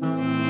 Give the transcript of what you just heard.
Bye.